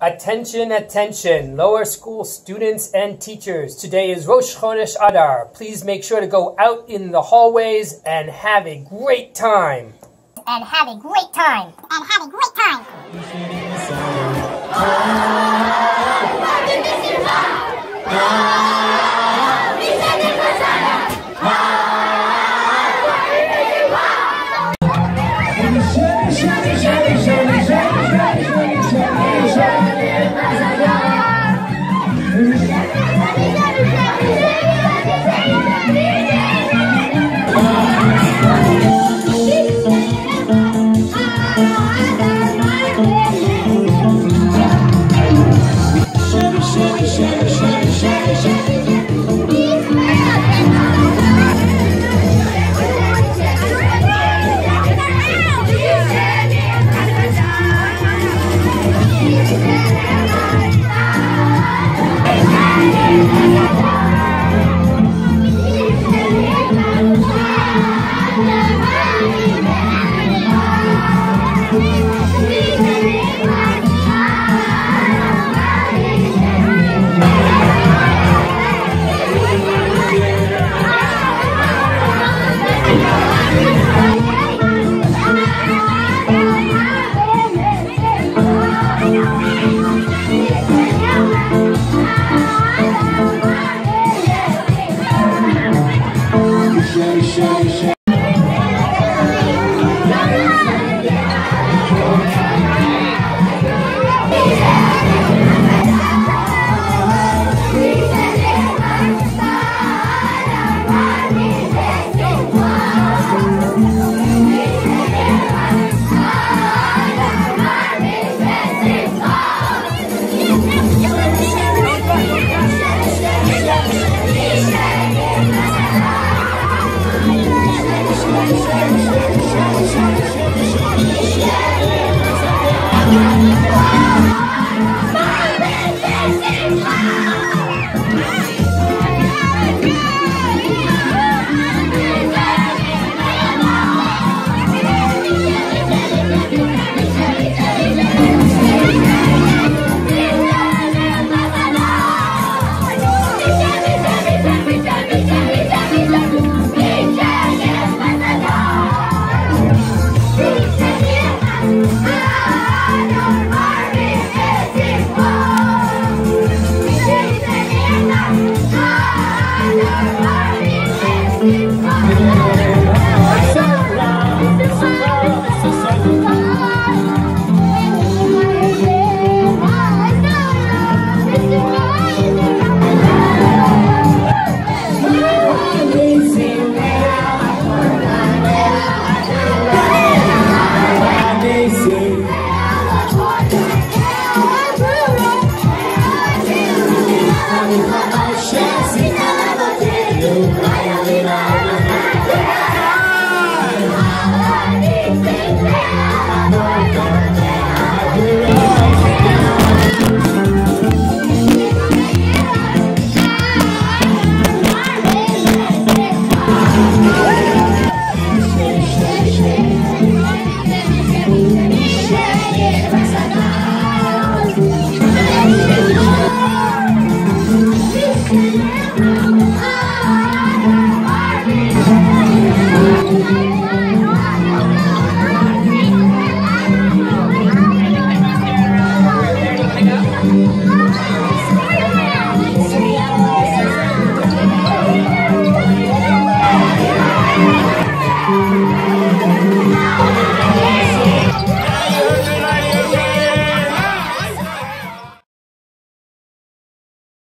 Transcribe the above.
Attention, attention, lower school students and teachers. Today is Rosh Chodesh Adar. Please make sure to go out in the hallways and have a great time. And have a great time. And have a great time. shay, shay. Thank.